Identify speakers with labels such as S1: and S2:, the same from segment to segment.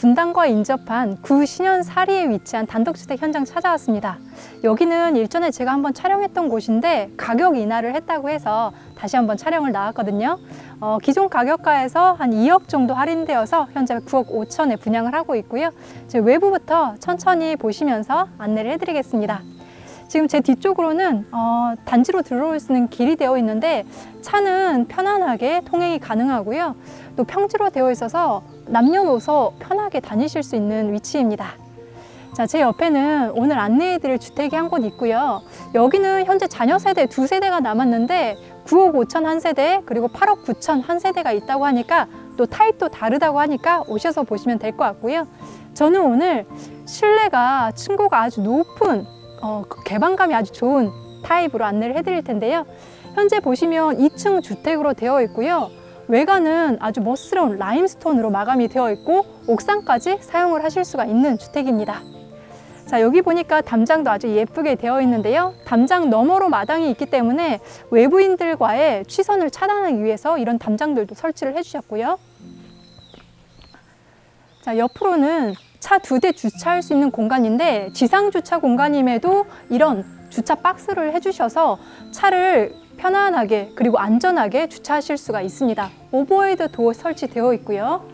S1: 분당과 인접한 구 신현 사리에 위치한 단독주택 현장 찾아왔습니다. 여기는 일전에 제가 한번 촬영했던 곳인데 가격 인하를 했다고 해서 다시 한번 촬영을 나왔거든요. 어, 기존 가격가에서 한 2억 정도 할인되어서 현재 9억 5천에 분양을 하고 있고요. 이제 외부부터 천천히 보시면서 안내를 해드리겠습니다. 지금 제 뒤쪽으로는 어, 단지로 들어올 수 있는 길이 되어 있는데 차는 편안하게 통행이 가능하고요. 또 평지로 되어 있어서 남녀노소 편하게 다니실 수 있는 위치입니다. 자, 제 옆에는 오늘 안내해 드릴 주택이 한 곳 있고요. 여기는 현재 자녀 세대 두 세대가 남았는데 9억 5천 한 세대 그리고 8억 9천 한 세대가 있다고 하니까 또 타입도 다르다고 하니까 오셔서 보시면 될 것 같고요. 저는 오늘 실내가 층고가 아주 높은 어, 그 개방감이 아주 좋은 타입으로 안내를 해드릴 텐데요. 현재 보시면 2층 주택으로 되어 있고요. 외관은 아주 멋스러운 라임스톤으로 마감이 되어 있고 옥상까지 사용을 하실 수가 있는 주택입니다. 자 여기 보니까 담장도 아주 예쁘게 되어 있는데요. 담장 너머로 마당이 있기 때문에 외부인들과의 취선을 차단하기 위해서 이런 담장들도 설치를 해주셨고요. 자 옆으로는 차 두 대 주차할 수 있는 공간인데 지상 주차 공간임에도 이런 주차 박스를 해주셔서 차를 편안하게 그리고 안전하게 주차하실 수가 있습니다. overhead door 설치되어 있고요.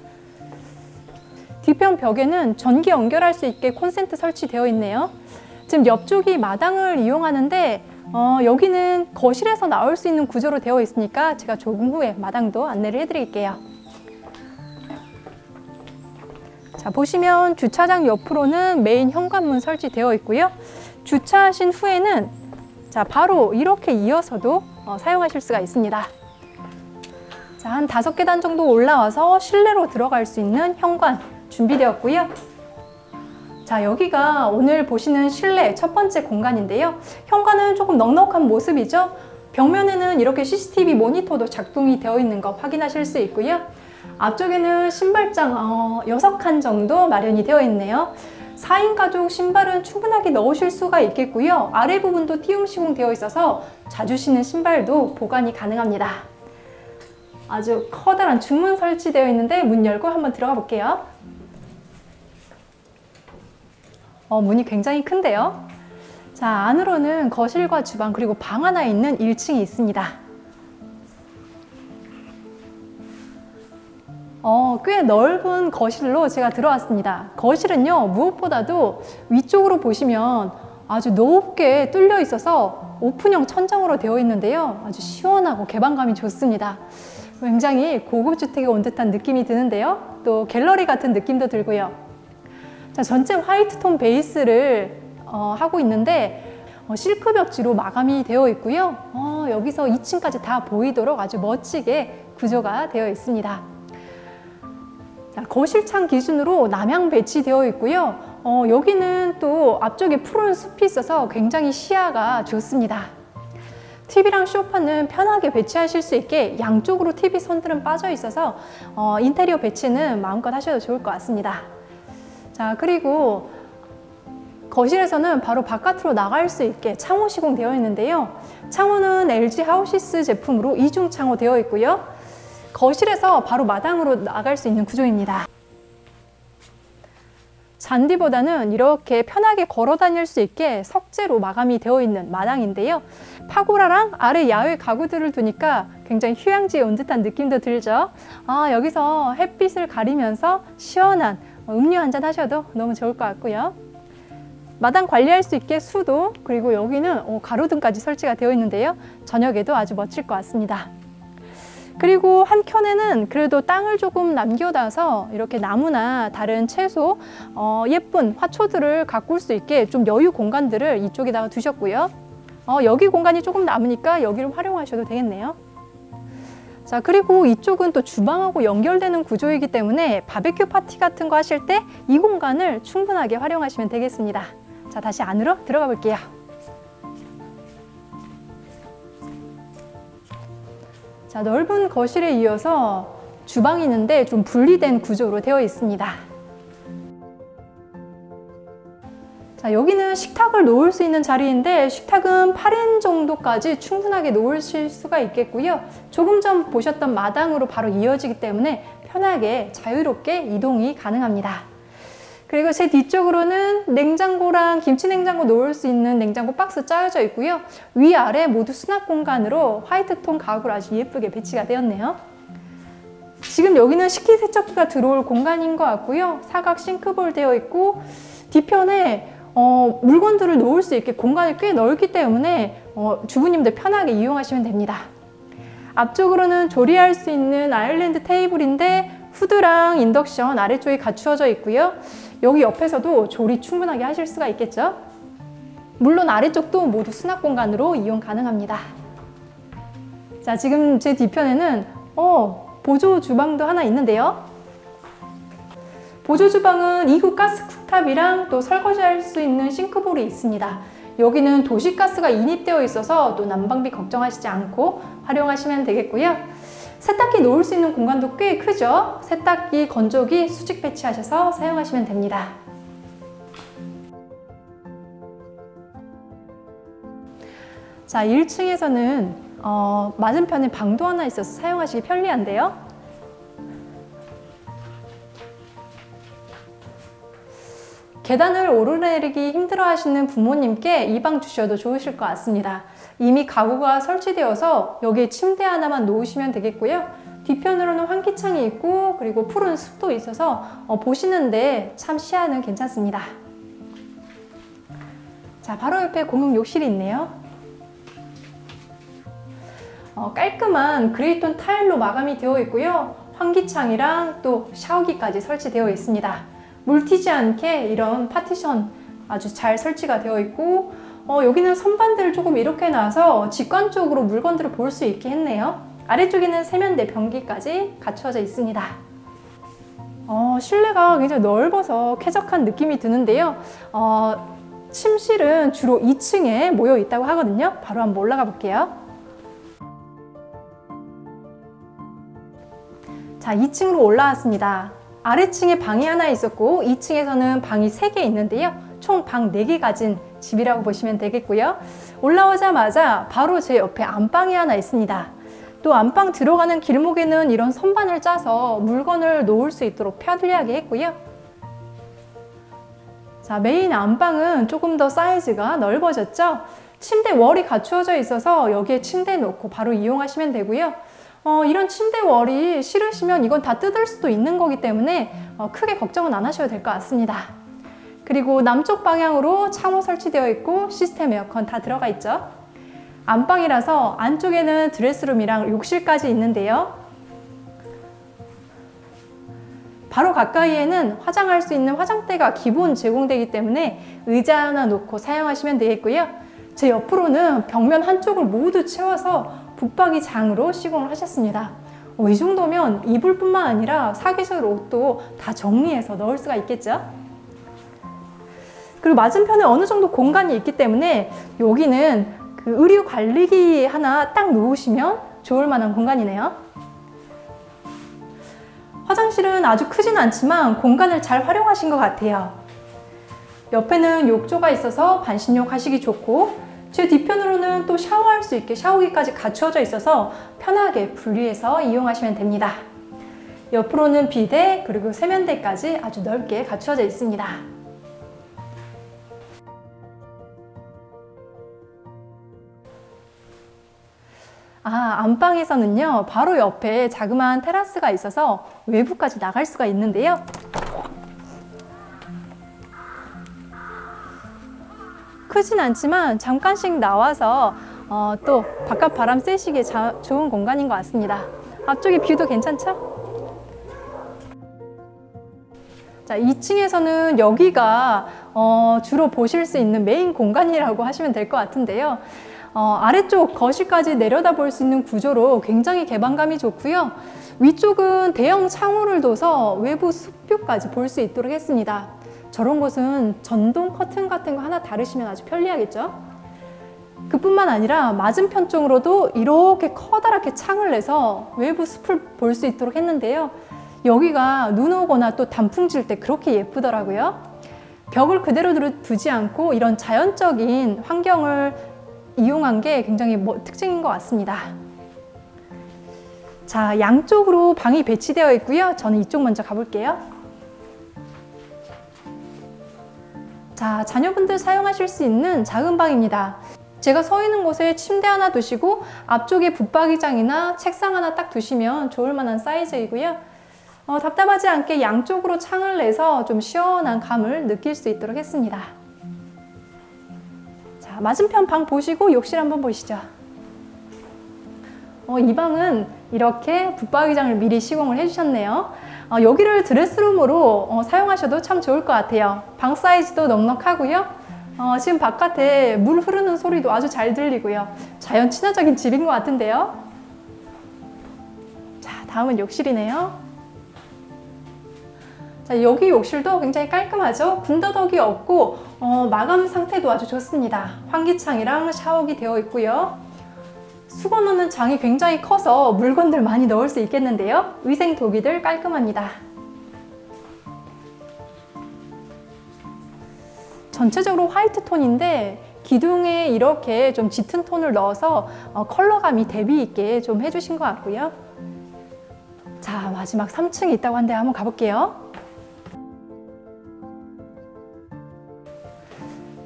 S1: 뒤편 벽에는 전기 연결할 수 있게 콘센트 설치되어 있네요. 지금 옆쪽이 마당을 이용하는데 어, 여기는 거실에서 나올 수 있는 구조로 되어 있으니까 제가 조금 후에 마당도 안내를 해드릴게요. 자 보시면 주차장 옆으로는 메인 현관문 설치되어 있고요. 주차하신 후에는 자 바로 이렇게 이어서도 어, 사용하실 수가 있습니다. 자, 한 다섯 계단 정도 올라와서 실내로 들어갈 수 있는 현관 준비되었고요. 자, 여기가 오늘 보시는 실내 첫 번째 공간인데요. 현관은 조금 넉넉한 모습이죠. 벽면에는 이렇게 CCTV 모니터도 작동이 되어 있는 거 확인하실 수 있고요. 앞쪽에는 신발장 어, 6칸 정도 마련이 되어 있네요. 4인 가족 신발은 충분하게 넣으실 수가 있겠고요. 아래 부분도 띄움 시공되어 있어서 자주 신는 신발도 보관이 가능합니다. 아주 커다란 주문 설치되어 있는데 문 열고 한번 들어가 볼게요. 어, 문이 굉장히 큰데요. 자, 안으로는 거실과 주방 그리고 방 하나 있는 1층이 있습니다. 어, 꽤 넓은 거실로 제가 들어왔습니다. 거실은요, 무엇보다도 위쪽으로 보시면 아주 높게 뚫려 있어서 오픈형 천장으로 되어 있는데요. 아주 시원하고 개방감이 좋습니다. 굉장히 고급 주택에 온 듯한 느낌이 드는데요. 또 갤러리 같은 느낌도 들고요. 자, 전체 화이트 톤 베이스를 어, 하고 있는데 어, 실크 벽지로 마감이 되어 있고요. 어, 여기서 2층까지 다 보이도록 아주 멋지게 구조가 되어 있습니다. 자, 거실창 기준으로 남향 배치되어 있고요. 어, 여기는 또 앞쪽에 푸른 숲이 있어서 굉장히 시야가 좋습니다. TV랑 쇼파는 편하게 배치하실 수 있게 양쪽으로 TV 선들은 빠져 있어서 어, 인테리어 배치는 마음껏 하셔도 좋을 것 같습니다. 자 그리고 거실에서는 바로 바깥으로 나갈 수 있게 창호 시공되어 있는데요. 창호는 LG 하우시스 제품으로 이중 창호 되어 있고요. 거실에서 바로 마당으로 나갈 수 있는 구조입니다. 잔디보다는 이렇게 편하게 걸어 다닐 수 있게 석재로 마감이 되어 있는 마당인데요. 파고라랑 아래 야외 가구들을 두니까 굉장히 휴양지에 온 듯한 느낌도 들죠. 아, 여기서 햇빛을 가리면서 시원한 음료 한 잔 하셔도 너무 좋을 것 같고요. 마당 관리할 수 있게 수도 그리고 여기는 어, 가로등까지 설치가 되어 있는데요. 저녁에도 아주 멋질 것 같습니다. 그리고 한켠에는 그래도 땅을 조금 남겨놔서 이렇게 나무나 다른 채소 어, 예쁜 화초들을 가꿀 수 있게 좀 여유 공간들을 이쪽에다가 두셨고요. 어, 여기 공간이 조금 남으니까 여기를 활용하셔도 되겠네요. 자 그리고 이쪽은 또 주방하고 연결되는 구조이기 때문에 바베큐 파티 같은 거 하실 때 이 공간을 충분하게 활용하시면 되겠습니다. 자 다시 안으로 들어가 볼게요. 자, 넓은 거실에 이어서 주방이 있는데 좀 분리된 구조로 되어 있습니다. 자, 여기는 식탁을 놓을 수 있는 자리인데 식탁은 8인 정도까지 충분하게 놓으실 수가 있겠고요. 조금 전 보셨던 마당으로 바로 이어지기 때문에 편하게 자유롭게 이동이 가능합니다. 그리고 제 뒤쪽으로는 냉장고랑 김치 냉장고 놓을 수 있는 냉장고 박스 짜여져 있고요. 위아래 모두 수납 공간으로 white tone 가구로 아주 예쁘게 배치가 되었네요. 지금 여기는 식기세척기가 들어올 공간인 것 같고요. 사각 sink bowl 되어 있고 뒤편에 어, 물건들을 놓을 수 있게 공간이 꽤 넓기 때문에 어, 주부님들 편하게 이용하시면 됩니다. 앞쪽으로는 조리할 수 있는 아일랜드 테이블인데 후드랑 인덕션 아래쪽에 갖추어져 있고요. 여기 옆에서도 조리 충분하게 하실 수가 있겠죠. 물론 아래쪽도 모두 수납 공간으로 이용 가능합니다. 자, 지금 제 뒤편에는 어, 보조 주방도 하나 있는데요. 보조 주방은 2구 가스 쿡탑이랑 또 설거지할 수 있는 싱크볼이 있습니다. 여기는 도시가스가 인입되어 있어서 또 난방비 걱정하시지 않고 활용하시면 되겠고요. 세탁기 놓을 수 있는 공간도 꽤 크죠? 세탁기, 건조기, 수직 배치하셔서 사용하시면 됩니다. 자, 1층에서는 어, 맞은편에 방도 하나 있어서 사용하시기 편리한데요. 계단을 오르내리기 힘들어 하시는 부모님께 이 방 주셔도 좋으실 것 같습니다. 이미 가구가 설치되어서 여기에 침대 하나만 놓으시면 되겠고요. 뒤편으로는 환기창이 있고 그리고 푸른 숲도 있어서 어, 보시는데 참 시야는 괜찮습니다. 자, 바로 옆에 공용 욕실이 있네요. 어, 깔끔한 gray tone 타일로 마감이 되어 있고요. 환기창이랑 또 샤워기까지 설치되어 있습니다. 물 튀지 않게 이런 파티션 아주 잘 설치가 되어 있고 어, 여기는 선반들을 조금 이렇게 놔서 직관적으로 물건들을 볼 수 있게 했네요. 아래쪽에는 세면대 변기까지 갖추어져 있습니다. 어, 실내가 굉장히 넓어서 쾌적한 느낌이 드는데요. 어, 침실은 주로 2층에 모여 있다고 하거든요. 바로 한번 올라가 볼게요. 자, 2층으로 올라왔습니다. 아래층에 방이 하나 있었고 2층에서는 방이 3개 있는데요. 총 방 4개 가진 집이라고 보시면 되겠고요. 올라오자마자 바로 제 옆에 안방이 하나 있습니다. 또 안방 들어가는 길목에는 이런 선반을 짜서 물건을 놓을 수 있도록 편리하게 했고요. 자, 메인 안방은 조금 더 사이즈가 넓어졌죠? 침대 월이 갖추어져 있어서 여기에 침대 놓고 바로 이용하시면 되고요. 어, 이런 침대 월이 싫으시면 이건 다 뜯을 수도 있는 거기 때문에 어, 크게 걱정은 안 하셔도 될 것 같습니다. 그리고 남쪽 방향으로 창호 설치되어 있고 시스템 에어컨 다 들어가 있죠. 안방이라서 안쪽에는 드레스룸이랑 욕실까지 있는데요. 바로 가까이에는 화장할 수 있는 화장대가 기본 제공되기 때문에 의자 하나 놓고 사용하시면 되겠고요. 제 옆으로는 벽면 한쪽을 모두 채워서 붙박이 장으로 시공을 하셨습니다. 어, 이 정도면 이불 뿐만 아니라 사계절 옷도 다 정리해서 넣을 수가 있겠죠? 그리고 맞은편에 어느 정도 공간이 있기 때문에 여기는 그 의류 관리기 하나 딱 놓으시면 좋을 만한 공간이네요. 화장실은 아주 크진 않지만 공간을 잘 활용하신 것 같아요. 옆에는 욕조가 있어서 반신욕 하시기 좋고 제 뒤편으로는 또 샤워할 수 있게 샤워기까지 갖추어져 있어서 편하게 분리해서 이용하시면 됩니다. 옆으로는 비데 그리고 세면대까지 아주 넓게 갖추어져 있습니다. 아, 안방에서는요, 바로 옆에 자그마한 테라스가 있어서 외부까지 나갈 수가 있는데요. 크진 않지만 잠깐씩 나와서 어, 또 바깥 바람 쐬시기에 자, 좋은 공간인 것 같습니다. 앞쪽에 view도 괜찮죠? 자, 2층에서는 여기가 어, 주로 보실 수 있는 메인 공간이라고 하시면 될 것 같은데요. 어, 아래쪽 거실까지 내려다 볼 수 있는 구조로 굉장히 개방감이 좋고요. 위쪽은 대형 창호를 둬서 외부 숲뷰까지 볼 수 있도록 했습니다. 저런 곳은 전동 커튼 같은 거 하나 다르시면 아주 편리하겠죠? 그뿐만 아니라 맞은편 쪽으로도 이렇게 커다랗게 창을 내서 외부 숲을 볼 수 있도록 했는데요. 여기가 눈 오거나 또 단풍 질 때 그렇게 예쁘더라고요. 벽을 그대로 두지 않고 이런 자연적인 환경을 이용한 게 굉장히 뭐 특징인 것 같습니다. 자, 양쪽으로 방이 배치되어 있고요. 저는 이쪽 먼저 가볼게요. 자, 자녀분들 사용하실 수 있는 작은 방입니다. 제가 서 있는 곳에 침대 하나 두시고 앞쪽에 붙박이장이나 책상 하나 딱 두시면 좋을 만한 사이즈이고요. 어, 답답하지 않게 양쪽으로 창을 내서 좀 시원한 감을 느낄 수 있도록 했습니다. 자, 맞은편 방 보시고 욕실 한번 보시죠. 어, 이 방은 이렇게 붙박이장을 미리 시공을 해주셨네요. 어, 여기를 드레스룸으로 어, 사용하셔도 참 좋을 것 같아요. 방 사이즈도 넉넉하고요. 어, 지금 바깥에 물 흐르는 소리도 아주 잘 들리고요. 자연 친화적인 집인 것 같은데요. 자, 다음은 욕실이네요. 자, 여기 욕실도 굉장히 깔끔하죠? 군더더기 없고 어, 마감 상태도 아주 좋습니다. 환기창이랑 샤워기 되어 있고요. 수건 넣는 장이 굉장히 커서 물건들 많이 넣을 수 있겠는데요. 위생 도기들 깔끔합니다. 전체적으로 화이트 톤인데 기둥에 이렇게 좀 짙은 톤을 넣어서 어, 컬러감이 대비 있게 좀 해주신 것 같고요. 자, 마지막 3층이 있다고 한데 한번 가볼게요.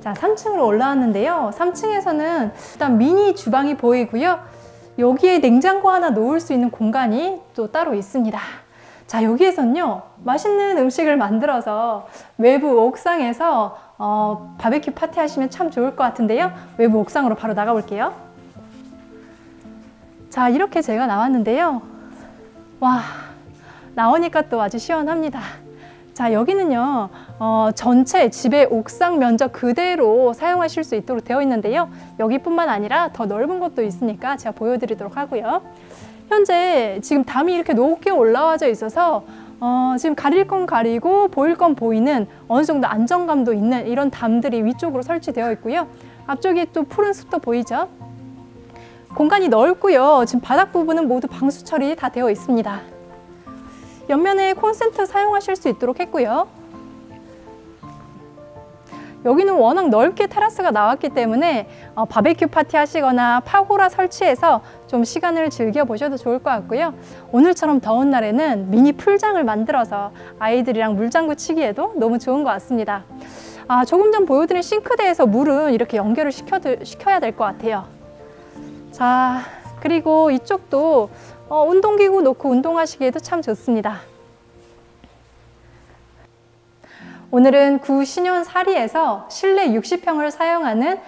S1: 자, 3층으로 올라왔는데요. 3층에서는 일단 미니 주방이 보이고요. 여기에 냉장고 하나 놓을 수 있는 공간이 또 따로 있습니다. 자, 여기에선요, 맛있는 음식을 만들어서 외부 옥상에서 어, 바베큐 파티 하시면 참 좋을 것 같은데요. 외부 옥상으로 바로 나가 볼게요. 자, 이렇게 제가 나왔는데요. 와, 나오니까 또 아주 시원합니다. 자, 여기는요, 어, 전체 집의 옥상 면적 그대로 사용하실 수 있도록 되어 있는데요. 여기뿐만 아니라 더 넓은 곳도 있으니까 제가 보여드리도록 하고요. 현재 지금 담이 이렇게 높게 올라와져 있어서 어, 지금 가릴 건 가리고 보일 건 보이는 어느 정도 안정감도 있는 이런 담들이 위쪽으로 설치되어 있고요. 앞쪽에 또 푸른 숲도 보이죠? 공간이 넓고요. 지금 바닥 부분은 모두 방수 처리 다 되어 있습니다. 옆면에 콘센트 사용하실 수 있도록 했고요. 여기는 워낙 넓게 테라스가 나왔기 때문에 어, 바베큐 파티 하시거나 파고라 설치해서 좀 시간을 즐겨보셔도 좋을 것 같고요. 오늘처럼 더운 날에는 미니 풀장을 만들어서 아이들이랑 물장구 치기에도 너무 좋은 것 같습니다. 아, 조금 전 보여드린 싱크대에서 물은 이렇게 연결을 시켜, 시켜야 될 것 같아요. 자, 그리고 이쪽도 어, 운동기구 놓고 운동하시기에도 참 좋습니다. 오늘은 구 신현 사리에서 실내 60평을 사용하는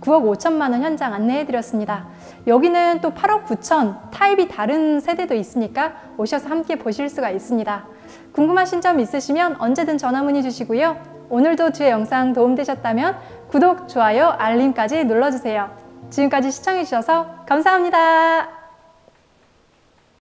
S1: 9억 5천만 원 현장 안내해 드렸습니다. 여기는 또 8억 9천 타입이 다른 세대도 있으니까 오셔서 함께 보실 수가 있습니다. 궁금하신 점 있으시면 언제든 전화 문의 주시고요. 오늘도 제 영상 도움되셨다면 구독, 좋아요, 알림까지 눌러주세요. 지금까지 시청해 주셔서 감사합니다.